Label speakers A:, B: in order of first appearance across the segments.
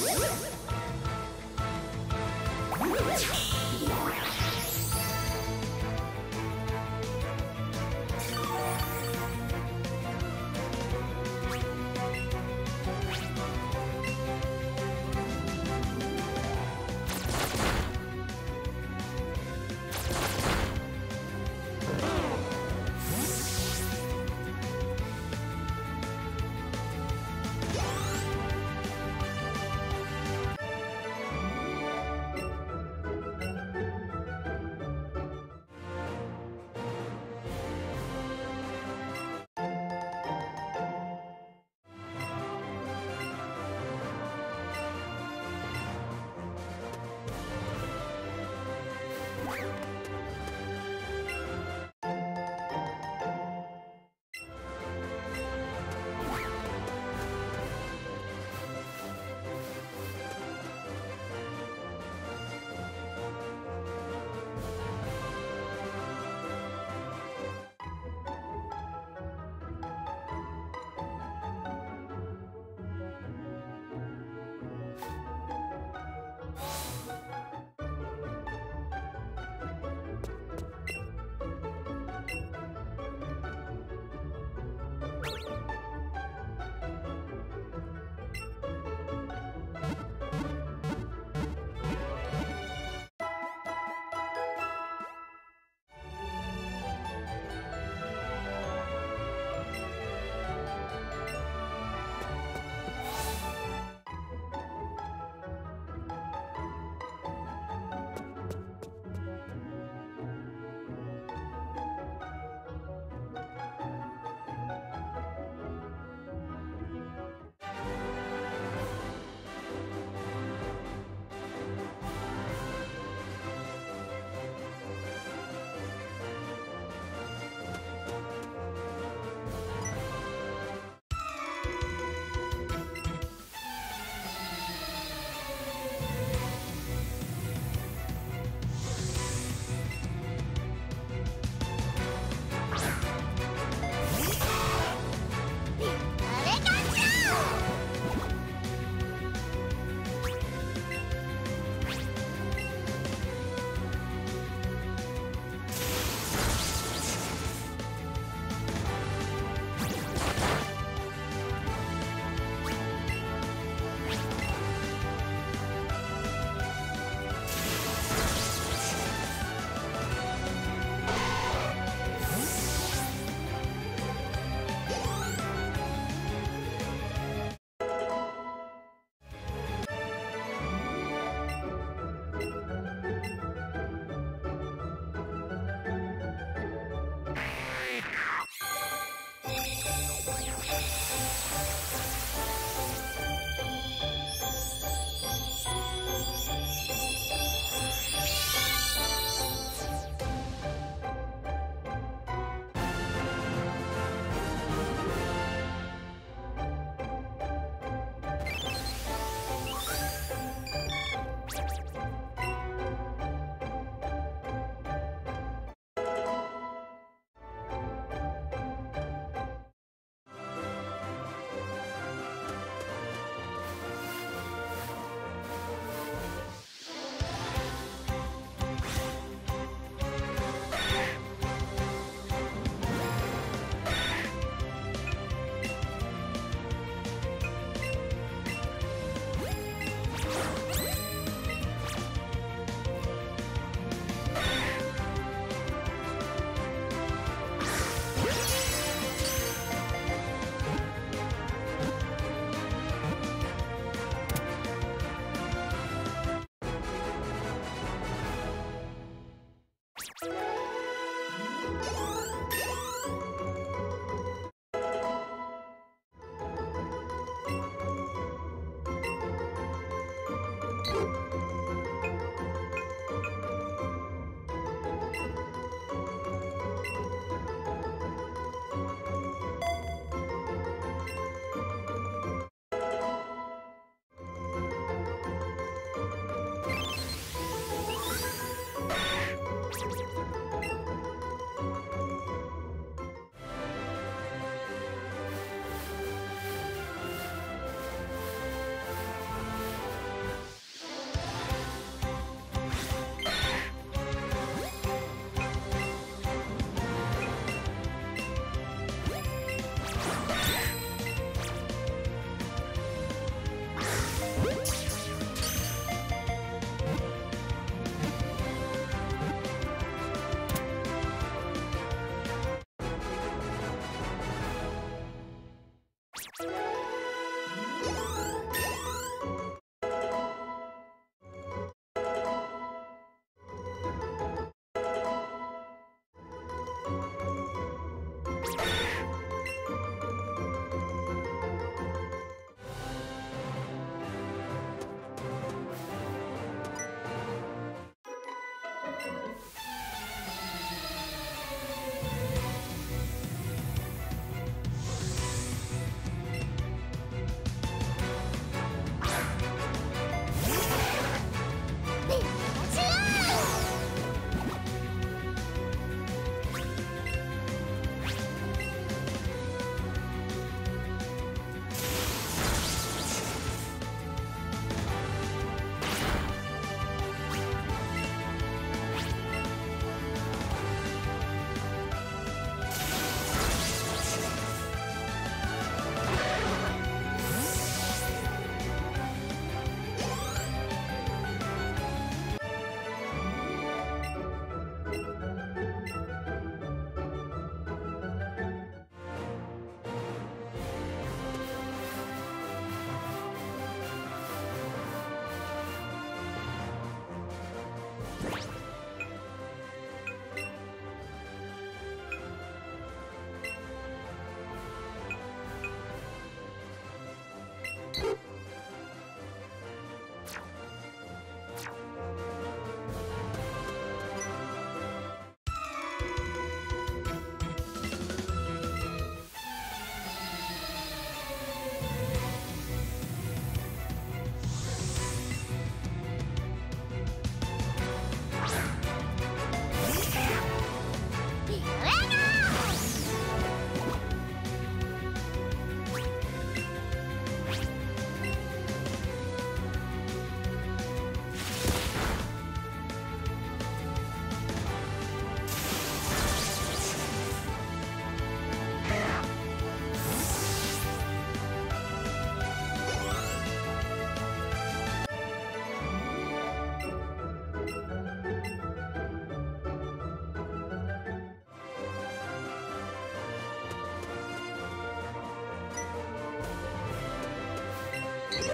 A: Let's go.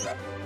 A: 何